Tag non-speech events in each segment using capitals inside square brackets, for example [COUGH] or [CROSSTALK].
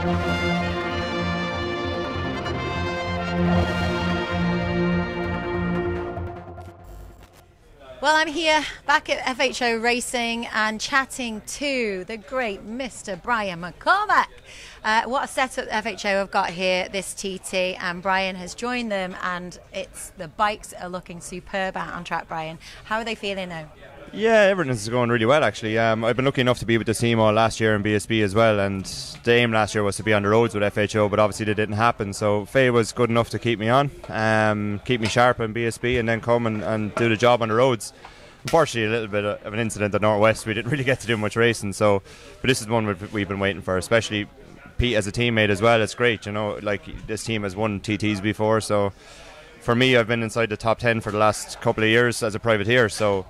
Well, I'm here back at FHO Racing and chatting to the great Mr. Brian McCormack. Uh, what a setup FHO have got here this TT, and Brian has joined them, and it's the bikes are looking superb out on track. Brian, how are they feeling now? Yeah, everything's going really well actually. Um, I've been lucky enough to be with the team all last year in BSB as well, and the aim last year was to be on the roads with FHO, but obviously that didn't happen. So Faye was good enough to keep me on, um, keep me sharp in BSB, and then come and, and do the job on the roads. Unfortunately, a little bit of an incident at Northwest. We didn't [LAUGHS] really get to do much racing, so but this is one we've, we've been waiting for, especially Pete as a teammate as well. It's great, you know. Like this team has won TTs before, so for me, I've been inside the top ten for the last couple of years as a privateer, so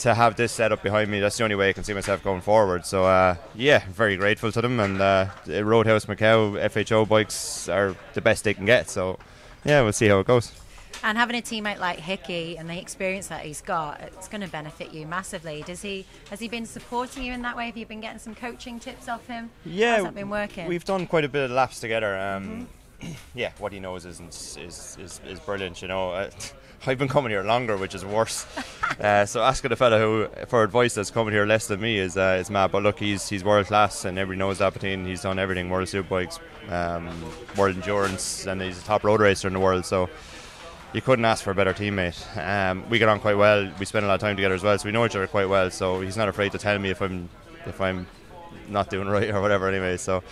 to have this set up behind me, that's the only way I can see myself going forward. So uh, yeah, very grateful to them. And uh, Roadhouse Macau FHO bikes are the best they can get. So yeah, we'll see how it goes. And having a teammate like Hickey and the experience that he's got, it's going to benefit you massively. Does he? Has he been supporting you in that way? Have you been getting some coaching tips off him? Yeah, How's that been working? We've done quite a bit of laps together. Um, mm-hmm. Yeah, what he knows is is, is, is brilliant. You know. Uh, [LAUGHS] I've been coming here longer, which is worse. [LAUGHS] uh, so asking a fella who for advice that's coming here less than me is uh, is mad. But look, he's he's world class, and everybody knows that. Between he's done everything: world superbikes, um, world endurance, and he's a top road racer in the world. So you couldn't ask for a better teammate. Um, we get on quite well. We spend a lot of time together as well, so we know each other quite well. So he's not afraid to tell me if I'm if I'm not doing [LAUGHS] right or whatever. Anyway, so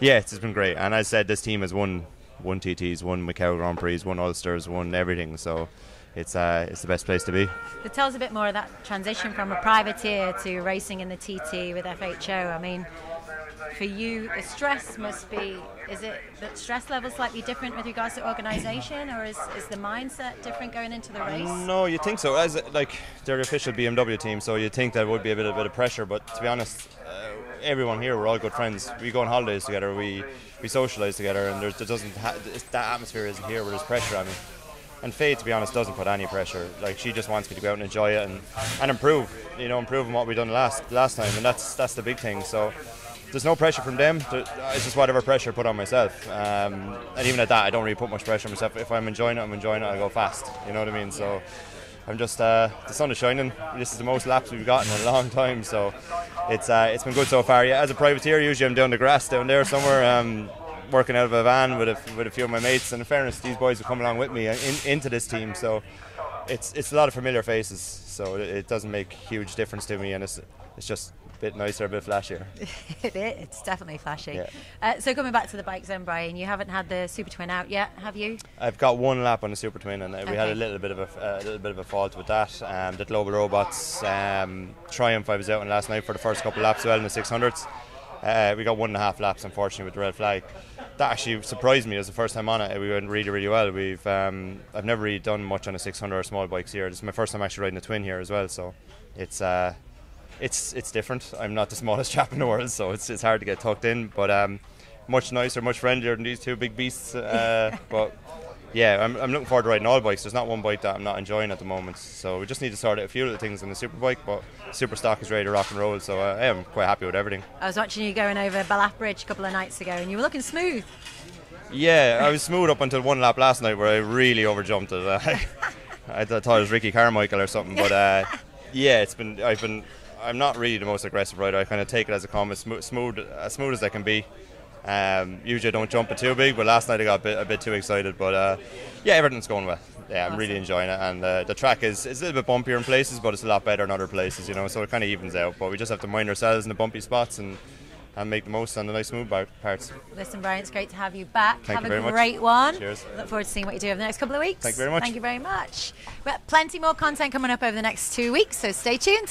yeah, it's been great. And as I said, this team has won won TTs, won Macau Grand Prix, won Ulsters, won everything. So it's uh, it's the best place to be. But tell us a bit more of that transition from a privateer to racing in the TT with FHO. I mean, for you, the stress must be. Is it the stress level slightly different with regards to organisation, or is, is the mindset different going into the race? No, you think so. As like they're the official BMW team, so you think there would be a bit, a bit of pressure. But to be honest, uh, everyone here we're all good friends. We go on holidays together. We we socialise together, and there doesn't ha- that atmosphere isn't here where there's pressure on me and Faye, to be honest, doesn't put any pressure. Like she just wants me to go out and enjoy it and, and improve. You know, improve on what we've done last last time, and that's that's the big thing. So there's no pressure from them. It's just whatever pressure I put on myself. Um, and even at that, I don't really put much pressure on myself. If I'm enjoying it, I'm enjoying it. I go fast. You know what I mean? So I'm just uh, the sun is shining. This is the most laps we've got in a long time. So it's uh, it's been good so far. Yeah, as a privateer, usually I'm down the grass down there somewhere. Um, working out of a van with a, with a few of my mates. And in fairness, these boys have come along with me in, into this team, so it's it's a lot of familiar faces. So it, it doesn't make huge difference to me, and it's it's just bit nicer, a bit flashier. [LAUGHS] it is. It's definitely flashy. Yeah. Uh, so coming back to the bikes then, Brian, you haven't had the Super Twin out yet, have you? I've got one lap on the Super Twin, and okay. we had a little bit of a, a, little bit of a fault with that. Um, the Global Robots um, Triumph I was out on last night for the first couple of laps, well in the 600s. Uh, we got one and a half laps, unfortunately, with the red flag. That actually surprised me. It was the first time on it. We went really, really well. We've um, I've never really done much on a 600 or small bikes here. This is my first time actually riding a twin here as well. So it's uh, it's it's different. I'm not the smallest [LAUGHS] chap in the world, so it's it's hard to get tucked in. But um, much nicer, much friendlier than these two big beasts. Uh, [LAUGHS] but yeah, I'm, I'm looking forward to riding all bikes. There's not one bike that I'm not enjoying at the moment. So we just need to sort out a few little things on the super bike, but super stock is ready to rock and roll. So uh, I am quite happy with everything. I was watching you going over Ballaugh Bridge a couple of nights ago, and you were looking smooth. Yeah, I was smooth up until one lap last night where I really overjumped it. [LAUGHS] I thought it was Ricky Carmichael or something, but uh, yeah, it's been I've been I'm not really the most aggressive rider. I kind of take it as a comment, smooth, smooth as smooth as I can be. Um, usually I don't jump it too big, but last night I got a bit, a bit too excited. But uh, yeah, everything's going well. Yeah, I'm awesome. really enjoying it, and uh, the track is it's a little bit bumpier in places, but it's a lot better in other places, you know. So it kind of evens out. But we just have to mind ourselves in the bumpy spots and and make the most on the nice smooth parts. Listen, Brian, it's great to have you back. Thank have you a great much. one. Cheers. Look forward to seeing what you do over the next couple of weeks. Thank you very much. Thank you very much. But plenty more content coming up over the next two weeks, so stay tuned.